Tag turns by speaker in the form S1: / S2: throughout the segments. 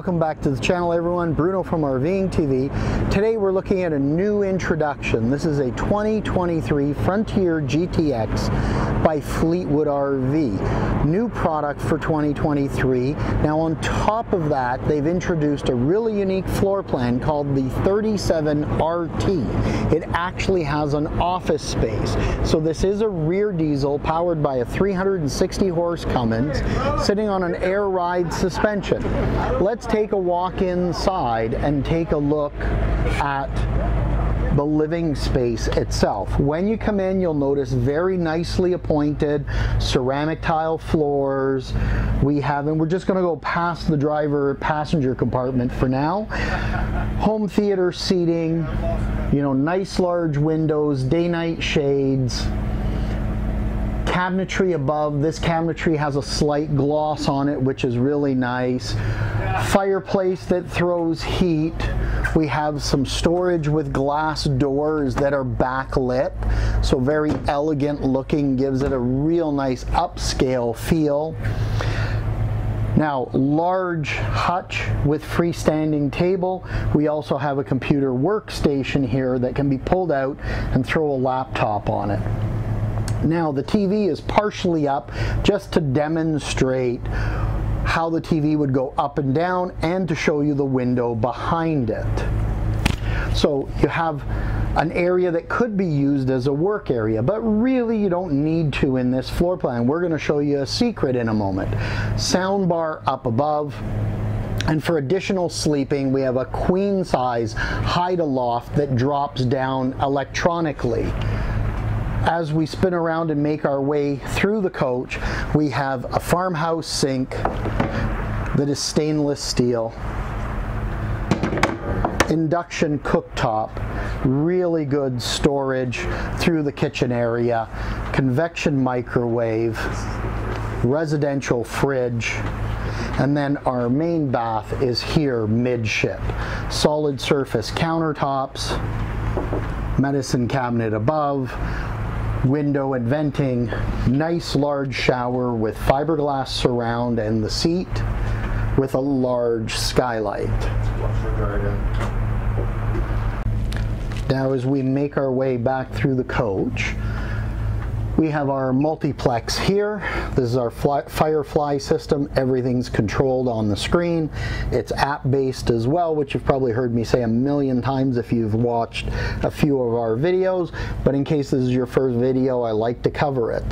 S1: welcome back to the channel everyone. Bruno from RVing TV. Today we're looking at a new introduction. This is a 2023 Frontier GTX by Fleetwood RV. New product for 2023. Now on top of that, they've introduced a really unique floor plan called the 37RT. It actually has an office space. So this is a rear diesel powered by a 360 horse Cummins sitting on an air ride suspension let's take a walk inside and take a look at the living space itself. When you come in, you'll notice very nicely appointed ceramic tile floors. We have, and we're just gonna go past the driver passenger compartment for now. Home theater seating, you know, nice large windows, day-night shades, cabinetry above. This cabinetry has a slight gloss on it, which is really nice. Fireplace that throws heat. We have some storage with glass doors that are backlit. So very elegant looking, gives it a real nice upscale feel. Now, large hutch with freestanding table. We also have a computer workstation here that can be pulled out and throw a laptop on it. Now the TV is partially up just to demonstrate how the TV would go up and down and to show you the window behind it. So you have an area that could be used as a work area, but really you don't need to in this floor plan. We're going to show you a secret in a moment. Sound bar up above, and for additional sleeping, we have a queen size hide-aloft that drops down electronically as we spin around and make our way through the coach, we have a farmhouse sink that is stainless steel, induction cooktop, really good storage through the kitchen area, convection microwave, residential fridge, and then our main bath is here midship. Solid surface countertops, medicine cabinet above, window and venting, nice large shower with fiberglass surround and the seat with a large skylight. Now as we make our way back through the coach, we have our multiplex here. This is our Firefly system. Everything's controlled on the screen. It's app-based as well, which you've probably heard me say a million times if you've watched a few of our videos. But in case this is your first video, I like to cover it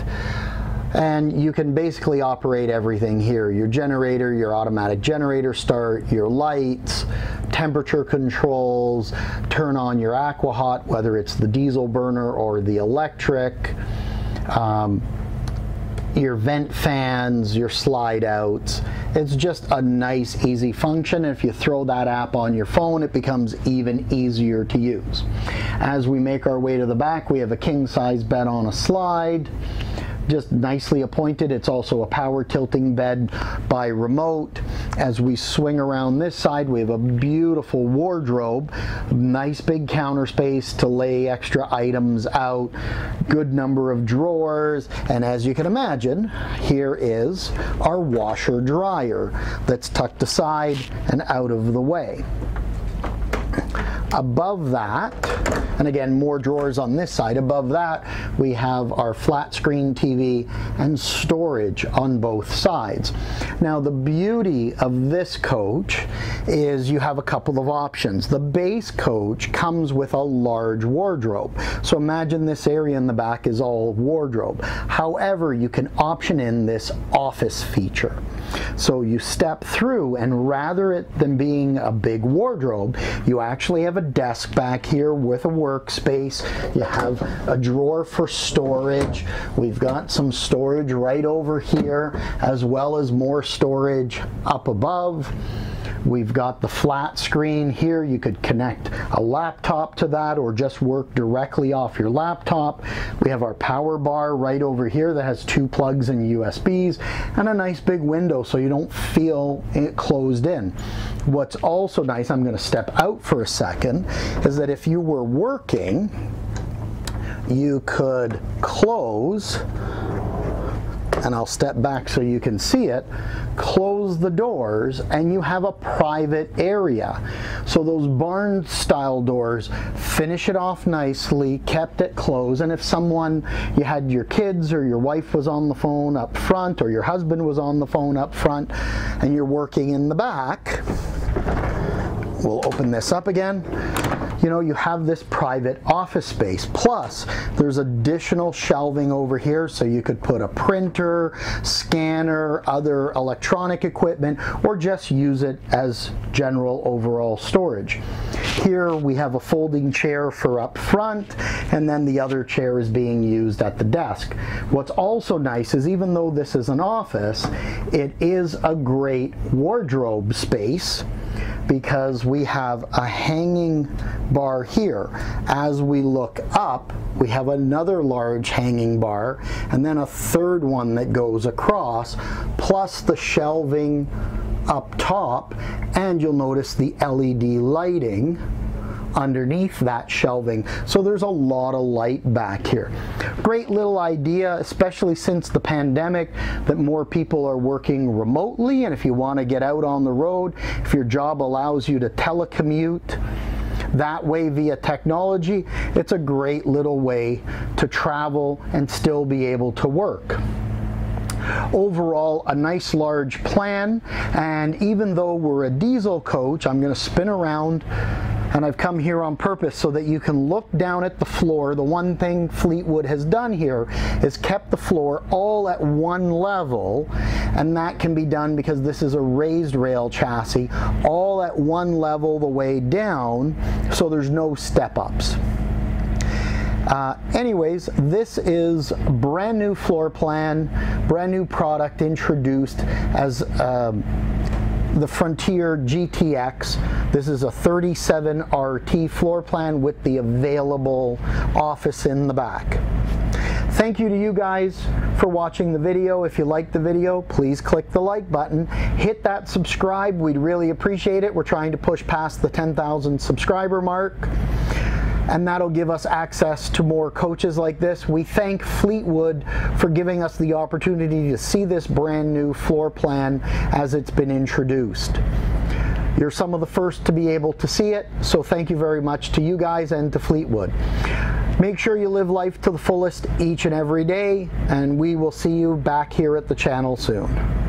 S1: and you can basically operate everything here your generator your automatic generator start your lights temperature controls turn on your aqua hot whether it's the diesel burner or the electric um, your vent fans, your slide outs. It's just a nice, easy function. If you throw that app on your phone, it becomes even easier to use. As we make our way to the back, we have a king size bed on a slide just nicely appointed. It's also a power tilting bed by remote. As we swing around this side, we have a beautiful wardrobe, nice big counter space to lay extra items out, good number of drawers, and as you can imagine, here is our washer dryer that's tucked aside and out of the way. Above that, and again, more drawers on this side. Above that, we have our flat screen TV and storage on both sides. Now, the beauty of this coach is you have a couple of options. The base coach comes with a large wardrobe. So imagine this area in the back is all wardrobe. However, you can option in this office feature. So you step through and rather it than being a big wardrobe, you actually have a desk back here with a workspace. You have a drawer for storage. We've got some storage right over here as well as more storage up above. We've got the flat screen here. You could connect a laptop to that or just work directly off your laptop. We have our power bar right over here that has two plugs and USBs and a nice big window so you don't feel it closed in. What's also nice, I'm going to step out for a second, is that if you were working, you could close and I'll step back so you can see it, close the doors and you have a private area. So those barn style doors, finish it off nicely, kept it closed, and if someone, you had your kids or your wife was on the phone up front or your husband was on the phone up front and you're working in the back, we'll open this up again you know, you have this private office space. Plus, there's additional shelving over here, so you could put a printer, scanner, other electronic equipment, or just use it as general overall storage. Here we have a folding chair for up front, and then the other chair is being used at the desk. What's also nice is even though this is an office, it is a great wardrobe space because we have a hanging bar here. As we look up, we have another large hanging bar and then a third one that goes across, plus the shelving up top, and you'll notice the LED lighting underneath that shelving. So there's a lot of light back here. Great little idea, especially since the pandemic, that more people are working remotely. And if you want to get out on the road, if your job allows you to telecommute, that way via technology, it's a great little way to travel and still be able to work overall a nice large plan and even though we're a diesel coach I'm going to spin around and I've come here on purpose so that you can look down at the floor. The one thing Fleetwood has done here is kept the floor all at one level, and that can be done because this is a raised rail chassis, all at one level the way down, so there's no step-ups. Uh, anyways, this is brand new floor plan, brand new product introduced as um, the Frontier GTX. This is a 37 RT floor plan with the available office in the back. Thank you to you guys for watching the video. If you liked the video, please click the like button. Hit that subscribe. We'd really appreciate it. We're trying to push past the 10,000 subscriber mark and that'll give us access to more coaches like this. We thank Fleetwood for giving us the opportunity to see this brand new floor plan as it's been introduced. You're some of the first to be able to see it, so thank you very much to you guys and to Fleetwood. Make sure you live life to the fullest each and every day, and we will see you back here at the channel soon.